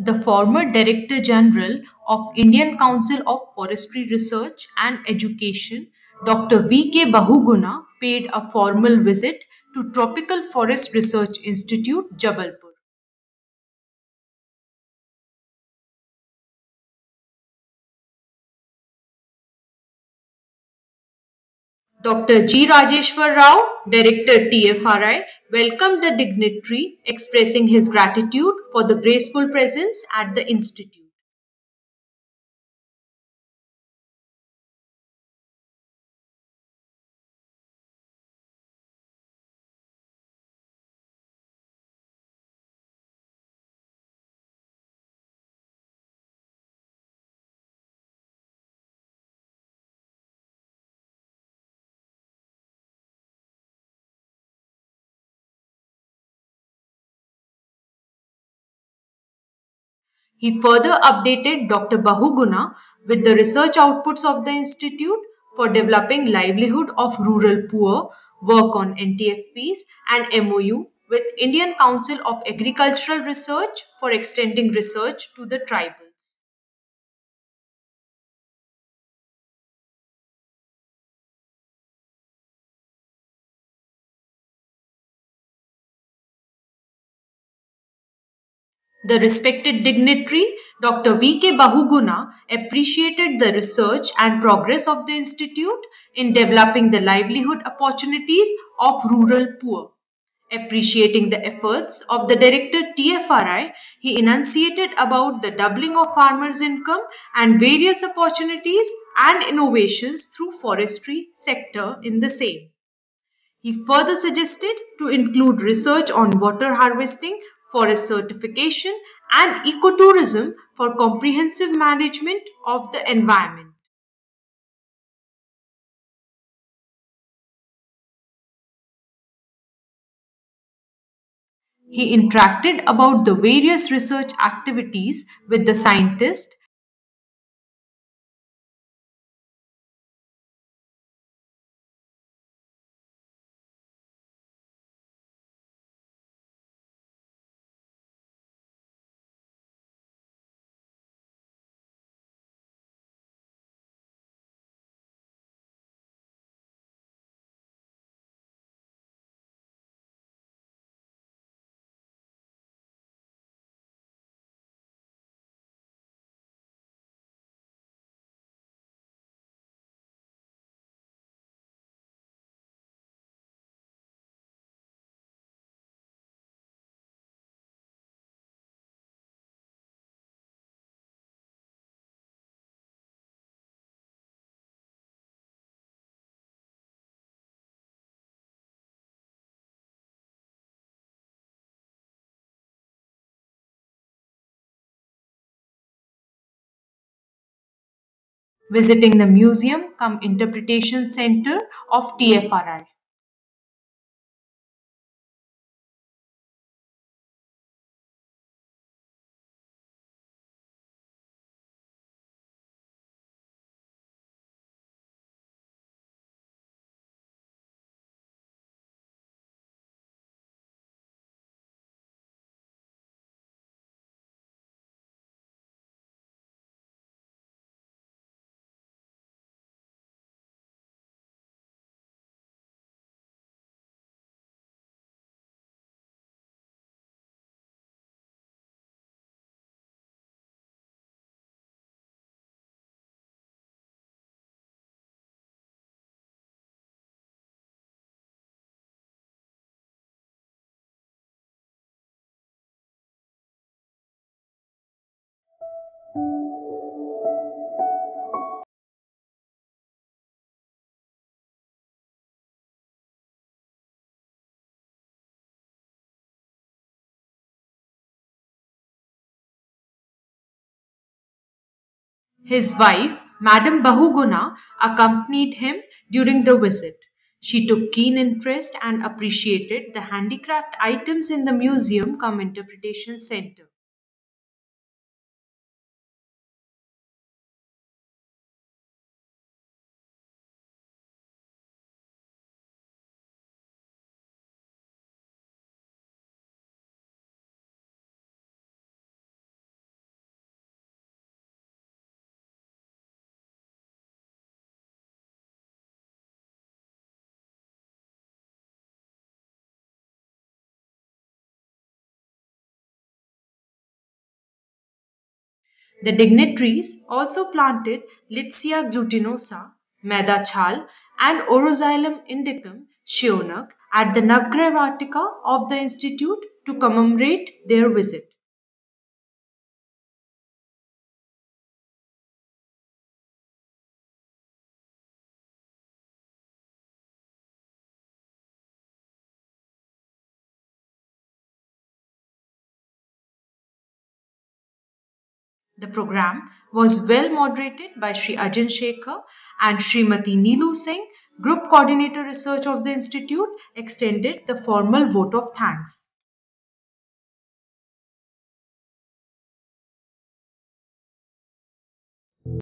The former Director General of Indian Council of Forestry Research and Education, Dr. V. K. Bahuguna, paid a formal visit to Tropical Forest Research Institute, Jabalpur. Dr. G. Rajeshwar Rao, Director TFRI, welcomed the dignitary, expressing his gratitude for the graceful presence at the institute. He further updated Dr. Bahuguna with the research outputs of the institute for developing livelihood of rural poor, work on NTFPs and MOU with Indian Council of Agricultural Research for extending research to the tribals. The respected dignitary, Dr. V. K. Bahuguna, appreciated the research and progress of the institute in developing the livelihood opportunities of rural poor. Appreciating the efforts of the director TFRI, he enunciated about the doubling of farmers' income and various opportunities and innovations through forestry sector in the same. He further suggested to include research on water harvesting forest certification, and ecotourism for comprehensive management of the environment. He interacted about the various research activities with the scientists visiting the museum cum interpretation center of TFRI. His wife, Madam Bahuguna, accompanied him during the visit. She took keen interest and appreciated the handicraft items in the museum cum interpretation center. The dignitaries also planted Litsea glutinosa, Maida chal, and Oroxylum indicum, Shionak, at the Navgraha Vatika of the institute to commemorate their visit. The program was well moderated by Sri Ajin Shekhar and Srimati Neelu Singh, Group Coordinator Research of the Institute, extended the formal vote of thanks.